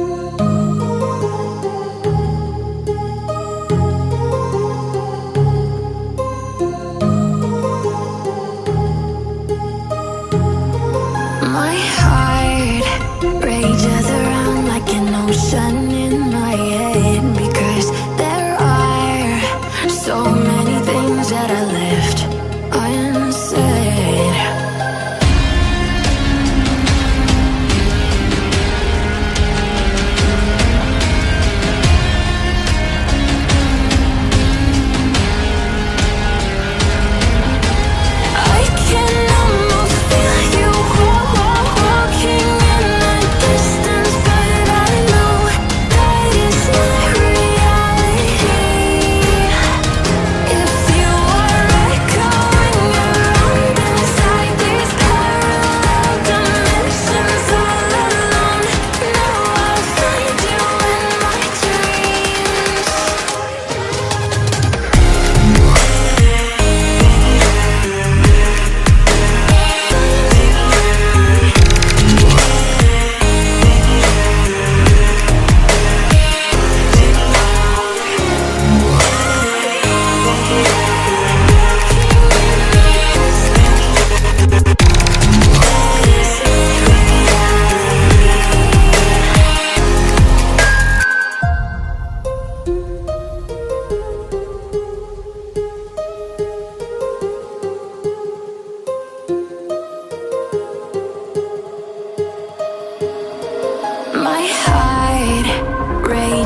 Música